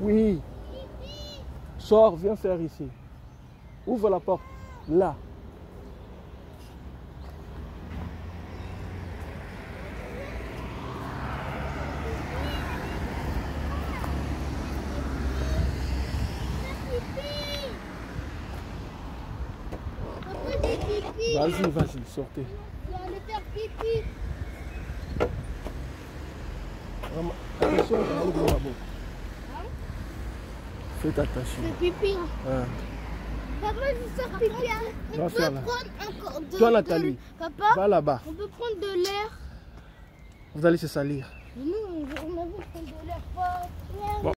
Oui. Sors, viens faire ici. Ouvre la porte. Là. Vas-y, vas-y, sortez. Je vais aller faire pipi. Faites attention. Je fais pipi. Hein. Papa, je sors pipi. hein. On Va peut prendre encore de Toi, de- Nathalie. Papa, Va là-bas. on peut prendre de l'air. Vous allez se salir. Nous, on vu prendre de l'air.